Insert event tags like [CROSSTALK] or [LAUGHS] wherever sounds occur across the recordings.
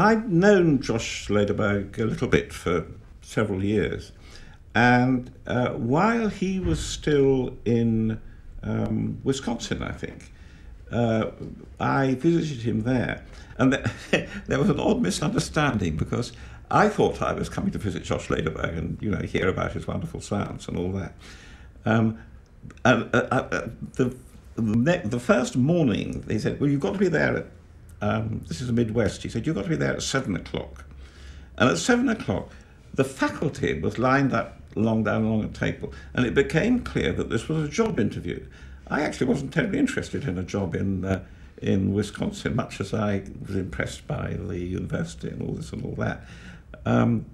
I'd known Josh Lederberg a little bit for several years, and uh, while he was still in um, Wisconsin, I think, uh, I visited him there, and th- [LAUGHS] there was an odd misunderstanding because I thought I was coming to visit Josh Lederberg and you know hear about his wonderful science and all that. Um, and uh, uh the, the, the first morning, they said, "Well, you've got to be there at um, this is the Midwest." He said, "You've got to be there at seven o'clock," and at seven o'clock, the faculty was lined up long down along a table, and it became clear that this was a job interview. I actually wasn't terribly interested in a job in uh, in Wisconsin, much as I was impressed by the university and all this and all that. Um,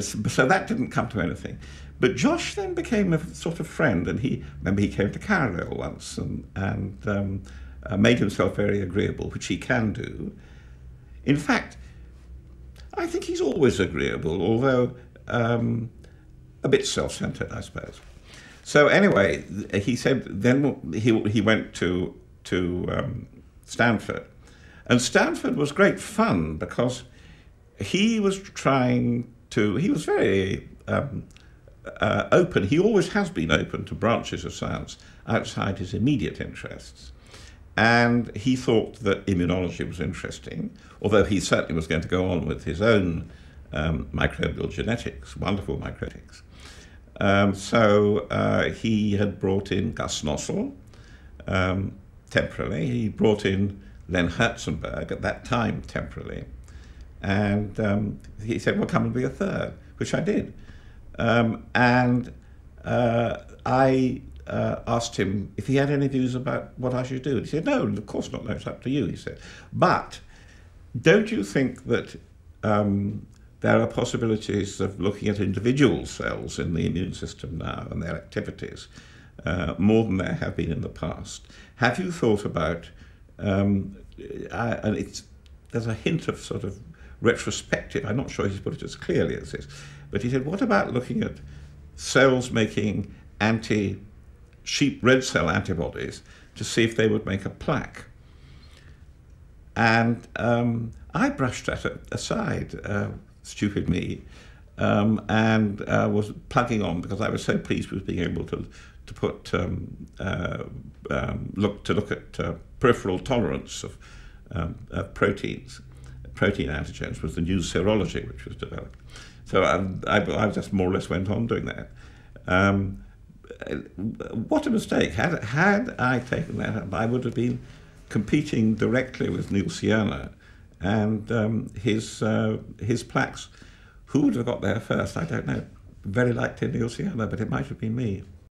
so that didn't come to anything. But Josh then became a sort of friend, and he remember he came to Carradale once and and um, uh, made himself very agreeable, which he can do. In fact, I think he's always agreeable, although um, a bit self-centered, I suppose. So anyway, he said then he he went to to um, Stanford, and Stanford was great fun because he was trying to. He was very um, uh, open. He always has been open to branches of science outside his immediate interests. And he thought that immunology was interesting, although he certainly was going to go on with his own um, microbial genetics, wonderful microgenetics. Um, so uh, he had brought in Gus Nossal um, temporarily. He brought in Len Herzenberg at that time temporarily. And um, he said, well, come and be a third, which I did. Um, and uh, I uh, asked him if he had any views about what I should do. And he said, no, of course not, no, it's up to you, he said. But don't you think that um, there are possibilities of looking at individual cells in the immune system now and their activities uh, more than there have been in the past? Have you thought about, um, I, and it's, there's a hint of sort of retrospective, I'm not sure he's put it as clearly as this, but he said, what about looking at cells making anti sheep red cell antibodies to see if they would make a plaque? And um, I brushed that aside, uh, stupid me, um, and uh, was plugging on because I was so pleased with being able to to put um, uh, um, look to look at uh, peripheral tolerance of, um, of proteins, protein antigens was the new serology which was developed. So um, I, I, just more or less went on doing that. Um, what a mistake. Had, had I taken that up, I would have been competing directly with Nils Jerne and um, his, uh, his plaques. Who would have got there first? I don't know. Very likely Nils Jerne, but it might have been me.